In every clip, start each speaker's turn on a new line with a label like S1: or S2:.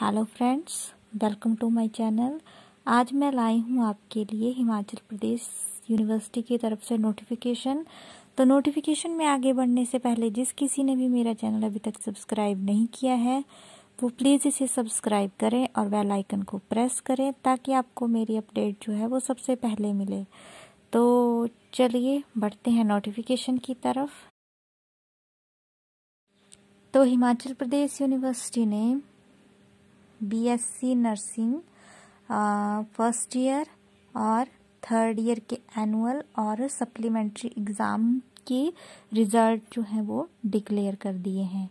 S1: Hello friends welcome to my channel आज मैं लाई हूँ आपके लिए हिमाचल प्रदेश यूनिवर्सिटी की तरफ़ से नोटिफिकेशन तो नोटिफिकेशन में आगे बढ़ने से पहले जिस किसी ने भी मेरा चैनल अभी तक सब्सक्राइब नहीं किया है, वो प्लीज़ इसे सब्सक्राइब करें और बेल आइकन को प्रेस करें ताकि आपको मेरी अपडेट जो है वो सबसे पहले मिले। तो चलिए बढ़ते हैं नोटिफिकेशन की तरफ़। तो हिमाचल प्रदेश यूनिवर्सिटी ने बीएससी नर्सिंग फ़र्स्ट ईयर और थर्ड ईयर के एनुअल और सप्लीमेंट्री एग्ज़ाम के रिज़ल्ट जो हैं वो डिक्लेयर कर दिए हैं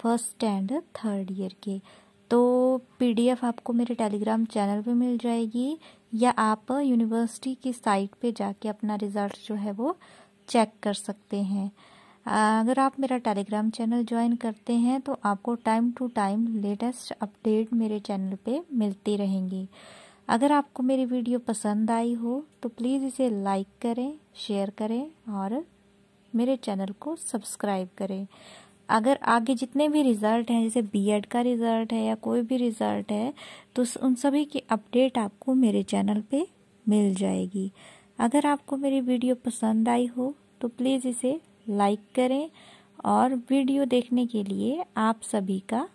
S1: फ़र्स्ट एंड थर्ड ईयर के। तो पीडीएफ आपको मेरे टेलीग्राम चैनल पे मिल जाएगी या आप यूनिवर्सिटी की साइट पे जाके अपना रिज़ल्ट जो है वो चेक कर सकते हैं। अगर आप मेरा टेलीग्राम चैनल ज्वाइन करते हैं तो आपको time to time latest update मेरे चैनल पे मिलती रहेंगी। अगर आपको मेरी वीडियो पसंद आई हो तो प्लीज़ इसे लाइक करें शेयर करें और मेरे चैनल को सब्सक्राइब करें। अगर आगे जितने भी रिज़ल्ट हैं, जैसे बीएड का रिज़ल्ट है या कोई भी रिज़ल्ट है तो उन सभी की अपडेट आपको मेरे चैनल पे मिल जाएगी। अगर आपको मेरी वीडियो पसंद आई हो तो प्लीज़ इसे लाइक करें और वीडियो देखने के लिए आप सभी का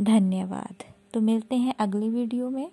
S1: धन्यवाद। तो मिलते हैं अगली वीडियो में।